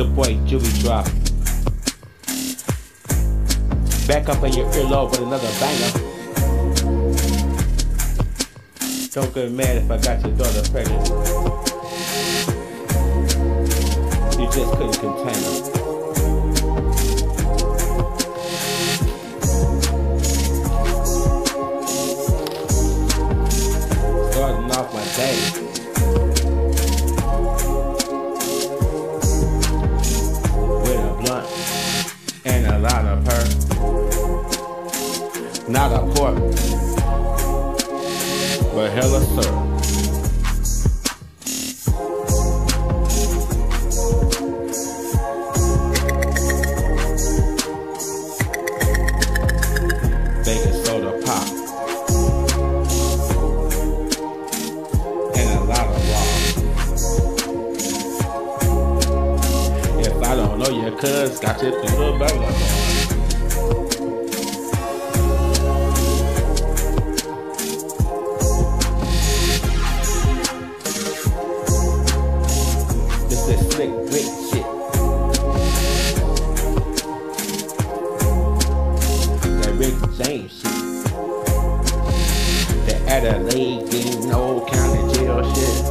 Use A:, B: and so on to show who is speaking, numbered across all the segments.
A: your boy Juvie Drop. Back up in your earlobe with another banger. Don't get mad if I got your daughter pregnant. You just couldn't contain her. Pork, but hella syrup. Baking soda pop. And a lot of raw. If I don't know your cuz, got you through the burger. Shit. The Adelaide getting no county jail shit.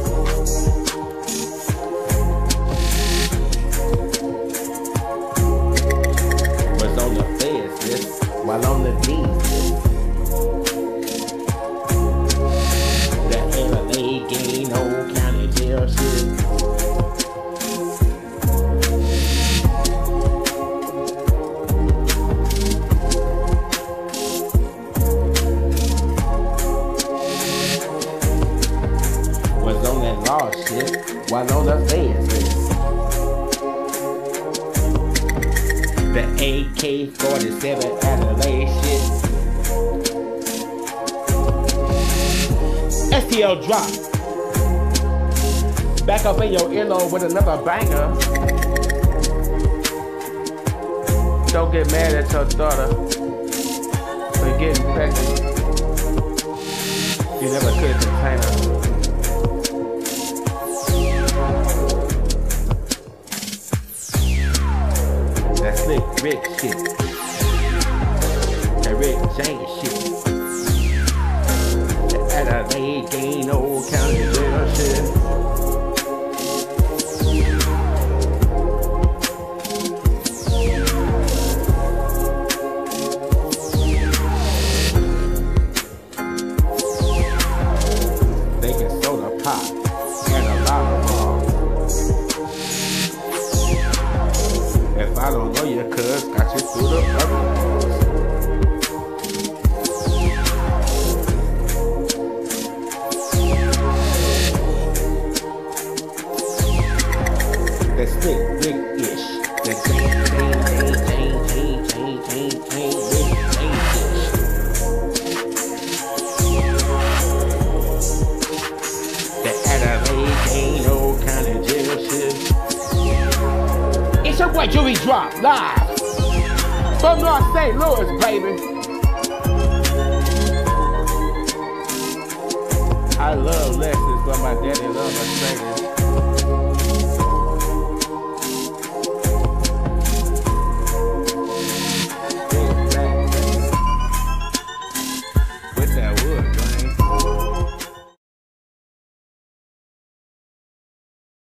A: was on the feds list while on the list. The LA gain old county jail shit. Law shit while on the list. The AK-47 Adelaide shit. STL drop. Back up in your earlobe with another banger. Don't get mad at your daughter for getting pregnant. You never could contain her. Shit. That Rick James shit. That Adelaide gain old county jail shit. I don't know you, cuz got you through the bubble. That's slick, big ish. That chain, boy Drop live from North St. Louis, baby. I love Lexus, but my daddy loves Australia.